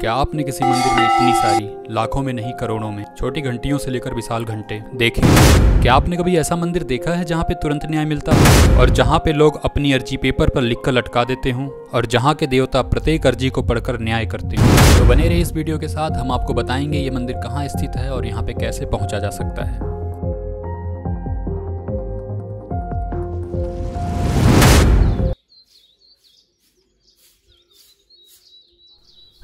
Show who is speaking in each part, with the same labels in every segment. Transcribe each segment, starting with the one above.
Speaker 1: क्या आपने किसी मंदिर में इतनी सारी लाखों में नहीं, करोड़ों में, छोटी घंटियों से लेकर विशाल घंटे देखे? क्या आपने कभी ऐसा मंदिर देखा है जहाँ पे तुरंत न्याय मिलता हो? और जहाँ पे लोग अपनी अर्जी पेपर पर लिखकर लटका देते हों? और जहाँ के देवता प्रत्येक अर्जी को पढ़कर न्याय करते हों? तो बने रहे इस वीडियो के साथ। हम आपको बताएँगे ये मंदिर कहाँ स्थित है और यहाँ पे कैसे पहुँचा जा सकता है।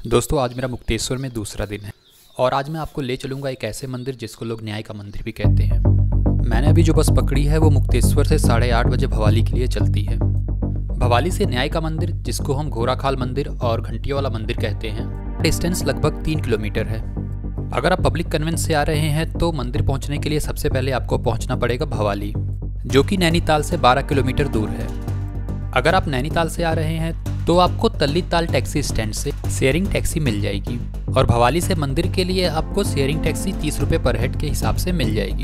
Speaker 1: दोस्तों, आज मेरा मुक्तेश्वर में दूसरा दिन है और आज मैं आपको ले चलूँगा एक ऐसे मंदिर जिसको लोग न्याय का मंदिर भी कहते हैं। मैंने अभी जो बस पकड़ी है, वो मुक्तेश्वर से साढ़े आठ बजे भवाली के लिए चलती है। भवाली से न्याय का मंदिर, जिसको हम घोराखाल मंदिर और घंटिया वाला मंदिर कहते हैं, डिस्टेंस लगभग तीन किलोमीटर है। अगर आप पब्लिक कन्वेंस से आ रहे हैं तो मंदिर पहुँचने के लिए सबसे पहले आपको पहुँचना पड़ेगा भवाली, जो कि नैनीताल से 12 किलोमीटर दूर है। अगर आप नैनीताल से आ रहे हैं तो आपको तल्ली ताल टैक्सी स्टैंड से शेयरिंग टैक्सी मिल जाएगी और भवाली से मंदिर के लिए आपको शेयरिंग टैक्सी तीस रुपये पर हेड के हिसाब से मिल जाएगी।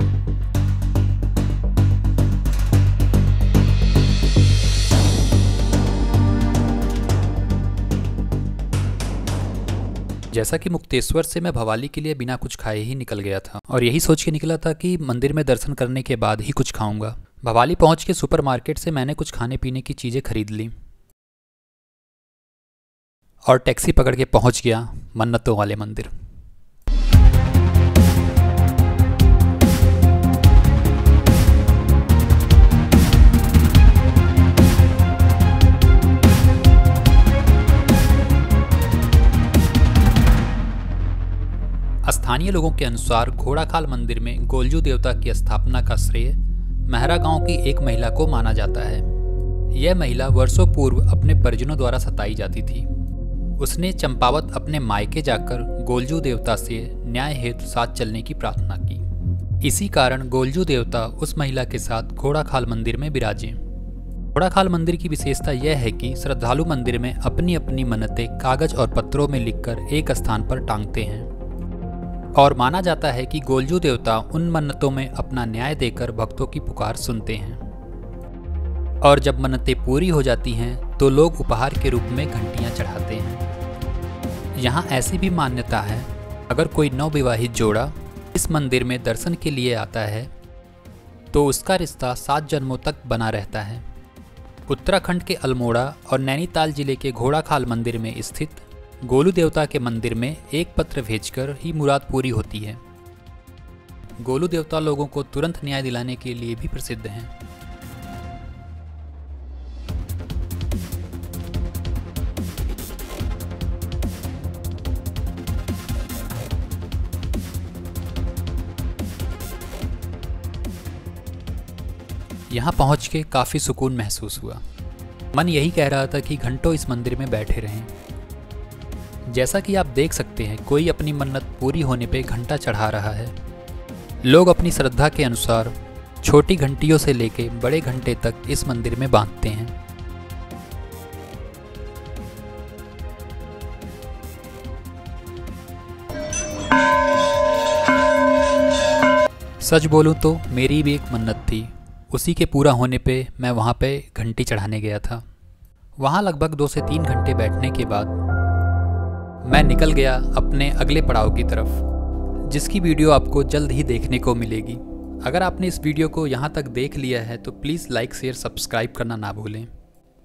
Speaker 1: जैसा कि मुक्तेश्वर से मैं भवाली के लिए बिना कुछ खाए ही निकल गया था और यही सोच के निकला था कि मंदिर में दर्शन करने के बाद ही कुछ खाऊँगा। भवाली पहुँच के सुपरमार्केट से मैंने कुछ खाने पीने की चीज़ें खरीद ली। और टैक्सी पकड़ के पहुँच गया मन्नतों वाले मंदिर। स्थानीय लोगों के अनुसार घोड़ाखाल मंदिर में गोलजू देवता की स्थापना का श्रेय महरा गाँव की एक महिला को माना जाता है। यह महिला वर्षों पूर्व अपने परिजनों द्वारा सताई जाती थी। उसने चंपावत अपने मायके जाकर गोलजू देवता से न्याय हेतु साथ चलने की प्रार्थना की। इसी कारण गोलजू देवता उस महिला के साथ घोड़ाखाल मंदिर में विराजे। घोड़ाखाल मंदिर की विशेषता यह है कि श्रद्धालु मंदिर में अपनी अपनी मन्नतें कागज़ और पत्रों में लिखकर एक स्थान पर टांगते हैं। और माना जाता है कि गोलजू देवता उन मन्नतों में अपना न्याय देकर भक्तों की पुकार सुनते हैं। और जब मन्नतें पूरी हो जाती हैं तो लोग उपहार के रूप में घंटियाँ चढ़ाते हैं। यहाँ ऐसी भी मान्यता है, अगर कोई नवविवाहित जोड़ा इस मंदिर में दर्शन के लिए आता है तो उसका रिश्ता सात जन्मों तक बना रहता है। उत्तराखंड के अल्मोड़ा और नैनीताल ज़िले के घोड़ाखाल मंदिर में स्थित गोलू देवता के मंदिर में एक पत्र भेजकर ही मुराद पूरी होती है। गोलू देवता लोगों को तुरंत न्याय दिलाने के लिए भी प्रसिद्ध हैं। यहाँ पहुँच के काफ़ी सुकून महसूस हुआ। मन यही कह रहा था कि घंटों इस मंदिर में बैठे रहें। जैसा कि आप देख सकते हैं, कोई अपनी मन्नत पूरी होने पे घंटा चढ़ा रहा है। लोग अपनी श्रद्धा के अनुसार छोटी घंटियों से लेके बड़े घंटे तक इस मंदिर में बांधते हैं। सच बोलूँ तो मेरी भी एक मन्नत थी। उसी के पूरा होने पे मैं वहाँ पे घंटी चढ़ाने गया था। वहाँ लगभग दो से तीन घंटे बैठने के बाद मैं निकल गया अपने अगले पड़ाव की तरफ़, जिसकी वीडियो आपको जल्द ही देखने को मिलेगी। अगर आपने इस वीडियो को यहाँ तक देख लिया है तो प्लीज़ लाइक, शेयर, सब्सक्राइब करना ना भूलें।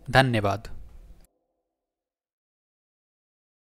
Speaker 1: धन्यवाद।